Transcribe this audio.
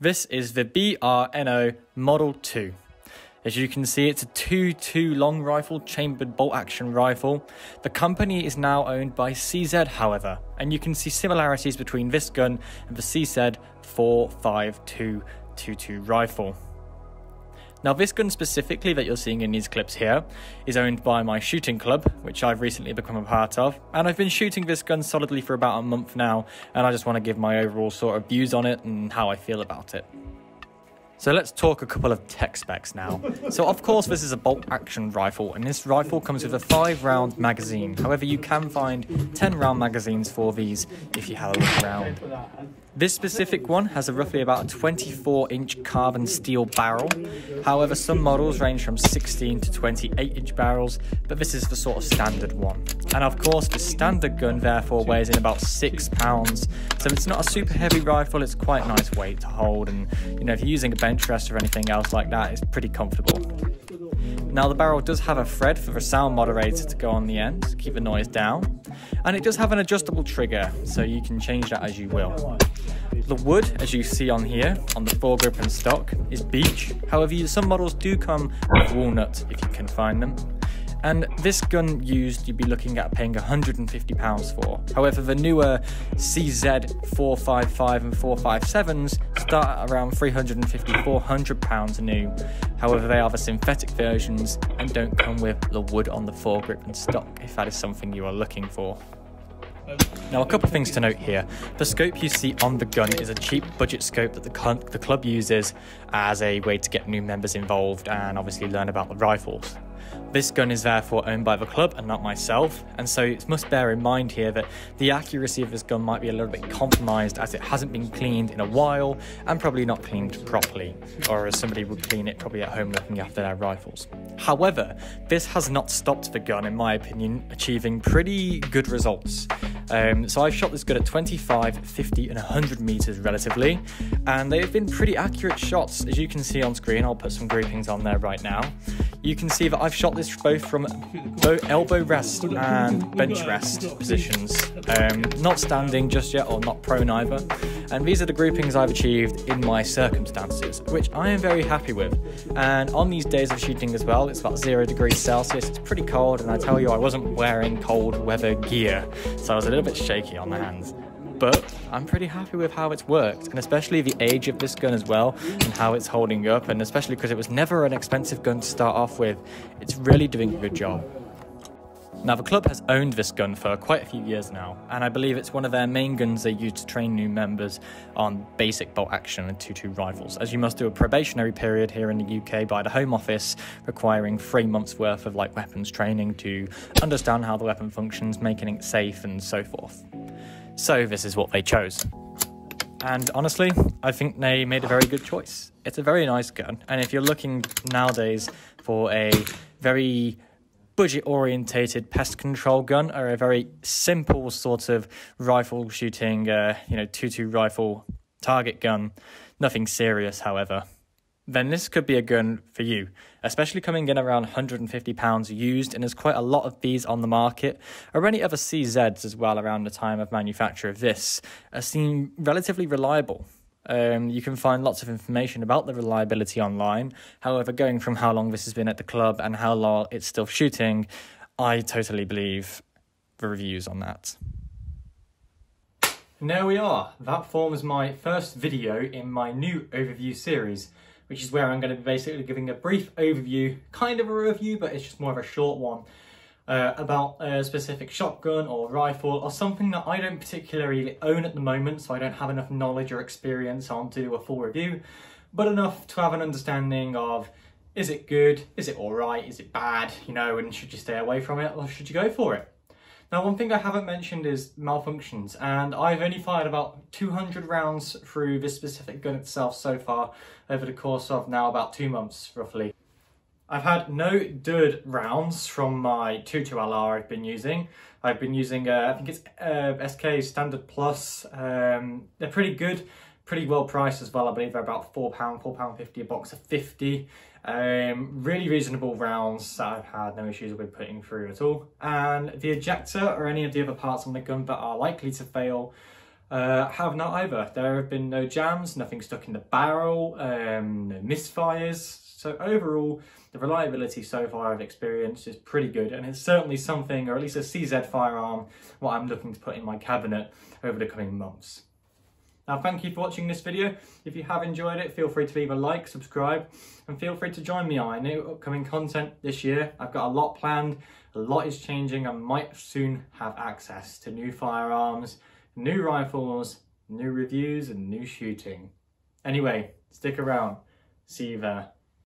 This is the BRNO Model 2. As you can see, it's a 2-2 long rifle chambered bolt action rifle. The company is now owned by CZ, however, and you can see similarities between this gun and the CZ 45222 rifle. Now, this gun specifically that you're seeing in these clips here is owned by my shooting club, which I've recently become a part of, and I've been shooting this gun solidly for about a month now, and I just want to give my overall sort of views on it and how I feel about it. So let's talk a couple of tech specs now. So of course this is a bolt action rifle and this rifle comes with a 5 round magazine. However you can find 10 round magazines for these if you have a look around. This specific one has a roughly about a 24 inch carbon steel barrel. However, some models range from 16 to 28 inch barrels, but this is the sort of standard one. And of course, the standard gun therefore weighs in about six pounds. So it's not a super heavy rifle, it's quite a nice weight to hold. And you know, if you're using a bench rest or anything else like that, it's pretty comfortable. Now the barrel does have a thread for the sound moderator to go on the end to keep the noise down. And it does have an adjustable trigger, so you can change that as you will. The wood, as you see on here, on the foregrip and stock, is beech. However, some models do come with walnut if you can find them. This gun used, you'd be looking at paying £150 for. However, the newer CZ 455 and 457s start at around £350, £400 new. However, they are the synthetic versions and don't come with the wood on the foregrip and stock if that is something you are looking for. Now, a couple of things to note here. The scope you see on the gun is a cheap budget scope that the, cl the club uses as a way to get new members involved and obviously learn about the rifles. This gun is therefore owned by the club and not myself, and so it must bear in mind here that the accuracy of this gun might be a little bit compromised as it hasn't been cleaned in a while and probably not cleaned properly, or as somebody would clean it probably at home looking after their rifles. However, this has not stopped the gun, in my opinion, achieving pretty good results. Um, so I've shot this good at 25, 50, and 100 meters relatively, and they have been pretty accurate shots, as you can see on screen. I'll put some groupings on there right now. You can see that I've shot this both from elbow rest and bench rest positions, um, not standing just yet or not prone either. And these are the groupings I've achieved in my circumstances, which I am very happy with. And on these days of shooting as well, it's about zero degrees Celsius, it's pretty cold, and I tell you, I wasn't wearing cold weather gear, so I was a little bit shaky on the hands but I'm pretty happy with how it's worked, and especially the age of this gun as well, and how it's holding up, and especially because it was never an expensive gun to start off with, it's really doing a good job. Now, the club has owned this gun for quite a few years now, and I believe it's one of their main guns they use to train new members on basic bolt action and 2-2 rifles, as you must do a probationary period here in the UK by the Home Office, requiring three months worth of like weapons training to understand how the weapon functions, making it safe, and so forth. So this is what they chose. And honestly, I think they made a very good choice. It's a very nice gun, and if you're looking nowadays for a very budget orientated pest control gun or a very simple sort of rifle shooting, uh, you know, 2 2 rifle target gun, nothing serious, however, then this could be a gun for you, especially coming in around £150 used, and there's quite a lot of these on the market, or any other CZs as well around the time of manufacture of this, uh, seem relatively reliable. Um, you can find lots of information about the reliability online. However, going from how long this has been at the club and how long it's still shooting, I totally believe the reviews on that. And there we are. That forms my first video in my new overview series which is where I'm going to be basically giving a brief overview, kind of a review, but it's just more of a short one, uh, about a specific shotgun or rifle or something that I don't particularly own at the moment, so I don't have enough knowledge or experience on to do a full review, but enough to have an understanding of is it good, is it alright, is it bad, you know, and should you stay away from it or should you go for it? Now, one thing I haven't mentioned is malfunctions, and I've only fired about 200 rounds through this specific gun itself so far over the course of now about two months, roughly. I've had no dud rounds from my 22 LR I've been using. I've been using, uh, I think it's uh, SK Standard Plus. Um, they're pretty good, pretty well priced as well. I believe they're about £4, £4.50 a box of 50. Um, really reasonable rounds that I've had no issues with putting through at all. And the ejector or any of the other parts on the gun that are likely to fail, uh, have not either. There have been no jams, nothing stuck in the barrel, um, no misfires. So overall, the reliability so far I've experienced is pretty good and it's certainly something, or at least a CZ firearm, what I'm looking to put in my cabinet over the coming months. Now thank you for watching this video. If you have enjoyed it, feel free to leave a like, subscribe, and feel free to join me on new upcoming content this year. I've got a lot planned, a lot is changing, I might soon have access to new firearms, new rifles, new reviews, and new shooting. Anyway, stick around. See you there.